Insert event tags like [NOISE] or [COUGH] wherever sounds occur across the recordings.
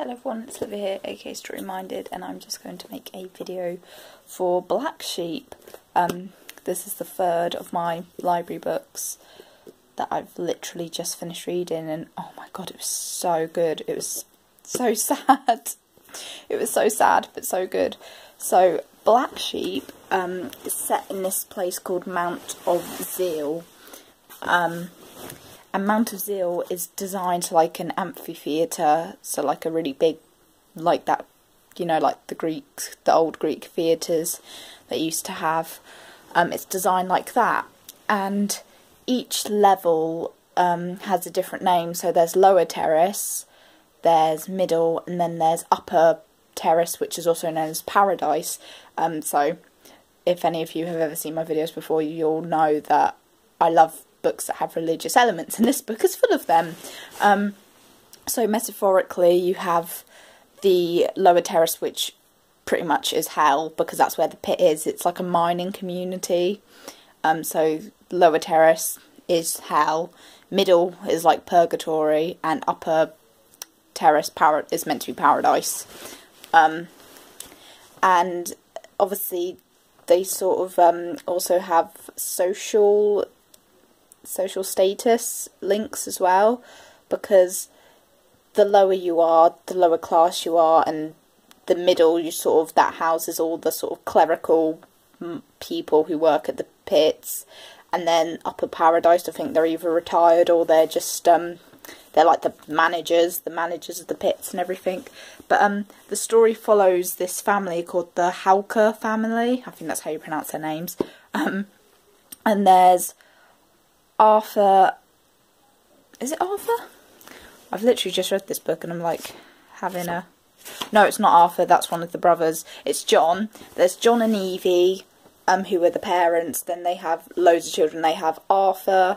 Hello everyone, it's Livia here, aka Story Minded, and I'm just going to make a video for Black Sheep. Um, this is the third of my library books that I've literally just finished reading, and oh my god, it was so good. It was so [LAUGHS] sad. It was so sad, but so good. So, Black Sheep um, is set in this place called Mount of Zeal. Um, and Mount of Zeal is designed like an amphitheatre, so like a really big, like that, you know, like the Greek, the old Greek theatres they used to have. Um, it's designed like that, and each level um, has a different name. So there's lower terrace, there's middle, and then there's upper terrace, which is also known as paradise. Um, so if any of you have ever seen my videos before, you'll know that I love books that have religious elements, and this book is full of them. Um, so metaphorically, you have the lower terrace, which pretty much is hell because that's where the pit is. It's like a mining community. Um, so lower terrace is hell, middle is like purgatory, and upper terrace par- is meant to be paradise. Um, and obviously, they sort of um, also have social social status links as well because the lower you are, the lower class you are, and the middle, you sort of that houses all the sort of clerical people who work at the pits, and then upper paradise. I think they're either retired or they're just um, they're like the managers, the managers of the pits and everything. But um, the story follows this family called the Howker family. I think that's how you pronounce their names. Um, and there's Arthur. Is it Arthur? I've literally just read this book and I'm like having a. No, it's not Arthur. That's one of the brothers. It's John. There's John and Evie, um, who are the parents. Then they have loads of children. They have Arthur,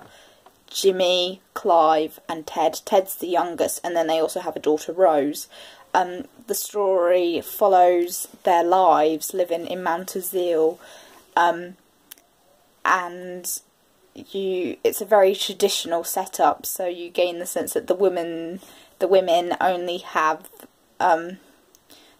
Jimmy, Clive, and Ted. Ted's the youngest, and then they also have a daughter, Rose. Um, the story follows their lives living in Mount Azil, um, and you it's a very traditional setup so you gain the sense that the women the women only have um,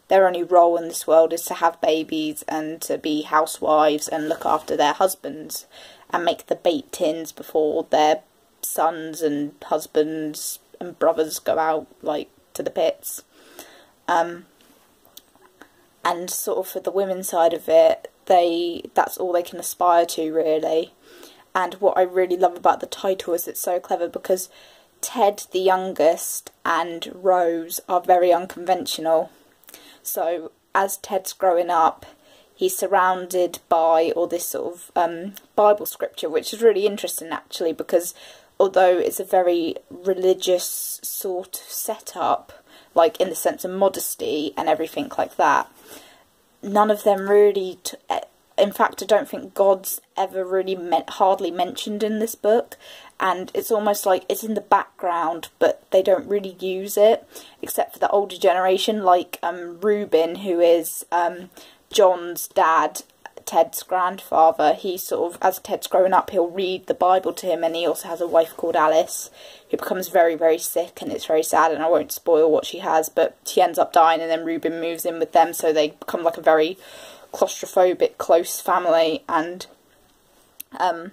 their only role in this world is to have babies and to be housewives and look after their husbands and make the bait tins before their sons and husbands and brothers go out like to the pits. Um, and sort of for the women's side of it they that's all they can aspire to really and what I really love about the title is it's so clever because Ted, the youngest, and Rose are very unconventional. So as Ted's growing up, he's surrounded by all this sort of um, Bible scripture, which is really interesting actually because although it's a very religious sort of setup, like in the sense of modesty and everything like that, none of them really in fact, I don't think God's ever really meant, hardly mentioned in this book, and it's almost like it's in the background, but they don't really use it, except for the older generation, like um, Reuben, who is um, John's dad, Ted's grandfather. He sort of, as Ted's growing up, he'll read the Bible to him, and he also has a wife called Alice, who becomes very, very sick, and it's very sad, and I won't spoil what she has, but she ends up dying, and then Reuben moves in with them, so they become like a very claustrophobic close family and um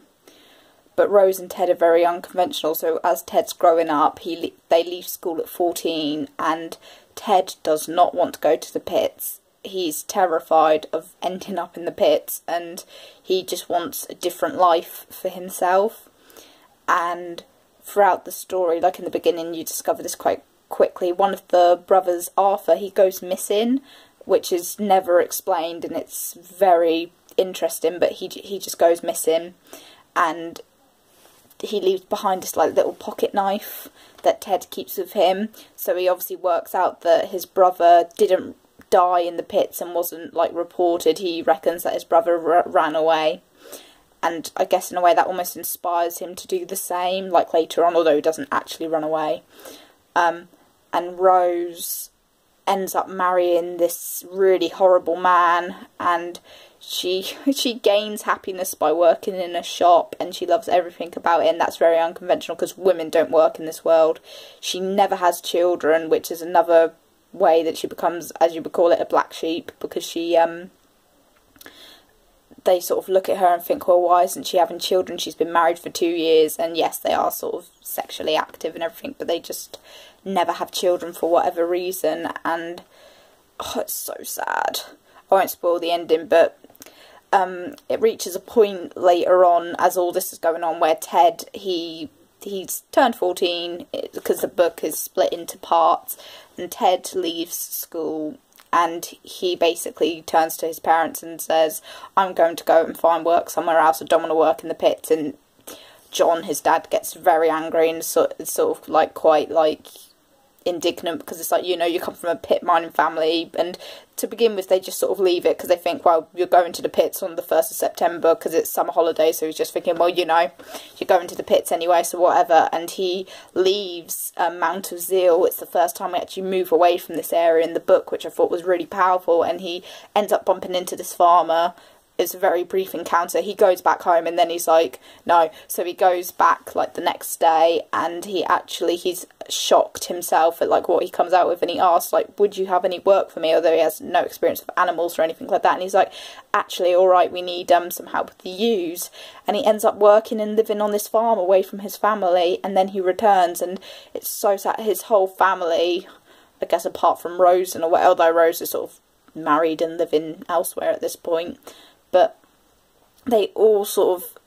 but Rose and Ted are very unconventional. So as Ted's growing up he they leave school at 14 and Ted does not want to go to the pits. He's terrified of ending up in the pits and he just wants a different life for himself. And throughout the story like in the beginning you discover this quite quickly. One of the brothers Arthur he goes missing which is never explained and it's very interesting but he he just goes missing. And he leaves behind this like little pocket knife that Ted keeps with him. So he obviously works out that his brother didn't die in the pits and wasn't like reported. He reckons that his brother ran away. And I guess in a way that almost inspires him to do the same like later on although he doesn't actually run away. Um, and Rose ends up marrying this really horrible man and she [LAUGHS] she gains happiness by working in a shop and she loves everything about it and that's very unconventional because women don't work in this world. She never has children which is another way that she becomes, as you would call it, a black sheep because she um they sort of look at her and think, well, why isn't she having children? She's been married for two years, and yes, they are sort of sexually active and everything, but they just never have children for whatever reason, and oh, it's so sad. I won't spoil the ending, but um, it reaches a point later on as all this is going on where Ted he he's turned 14 because the book is split into parts and Ted leaves school and he basically turns to his parents and says I'm going to go and find work somewhere else. I don't want to work in the pits. And John his dad gets very angry and sort, sort of like quite like indignant because it's like you know you come from a pit mining family and to begin with they just sort of leave it because they think well you're going to the pits on the 1st of september because it's summer holiday so he's just thinking well you know you're going to the pits anyway so whatever. And he leaves um, mount of zeal. It's the first time we actually move away from this area in the book which i thought was really powerful. And he ends up bumping into this farmer it's a very brief encounter. He goes back home and then he's like, no. So he goes back like the next day and he actually, he's shocked himself at like what he comes out with and he asks like, would you have any work for me? Although he has no experience of animals or anything like that. And he's like, actually, all right, we need um, some help with the ewes. And he ends up working and living on this farm away from his family. And then he returns and it's so sad. His whole family, I guess apart from Rose and although Rose is sort of married and living elsewhere at this point, but they all sort of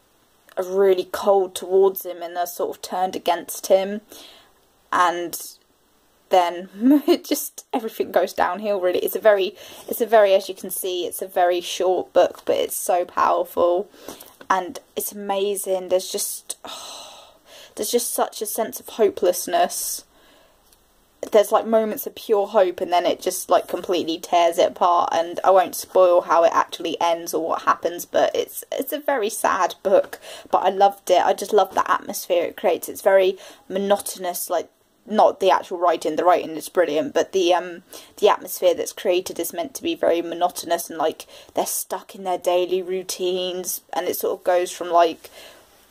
are really cold towards him and they're sort of turned against him. And then [LAUGHS] it just everything goes downhill really. It's a very it's a very as you can see it's a very short book but it's so powerful. And it's amazing. There's just oh, [SIGHS] there's just such a sense of hopelessness there's like moments of pure hope and then it just like completely tears it apart and I won't spoil how it actually ends or what happens but it's it's a very sad book but I loved it. I just love the atmosphere it creates. It's very monotonous like not the actual writing the writing is brilliant but the um the atmosphere that's created is meant to be very monotonous and like they're stuck in their daily routines and it sort of goes from like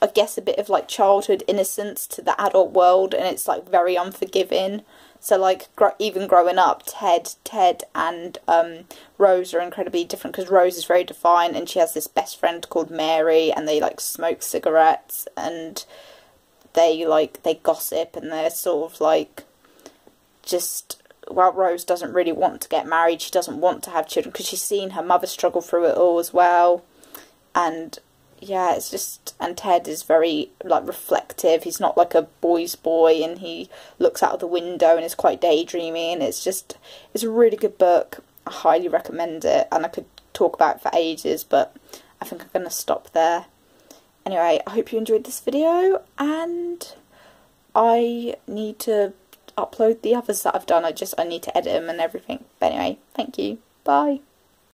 I guess a bit of like childhood innocence to the adult world and it's like very unforgiving so like gr- even growing up, Ted, Ted and um, Rose are incredibly different because Rose is very defiant and she has this best friend called Mary and they like smoke cigarettes and they like they gossip and they're sort of like just well Rose doesn't really want to get married she doesn't want to have children because she's seen her mother struggle through it all as well and yeah, it's just and Ted is very like reflective. He's not like a boy's boy, and he looks out of the window and is quite daydreamy. And it's just it's a really good book. I highly recommend it, and I could talk about it for ages, but I think I'm gonna stop there. Anyway, I hope you enjoyed this video, and I need to upload the others that I've done. I just I need to edit them and everything. But anyway, thank you. Bye.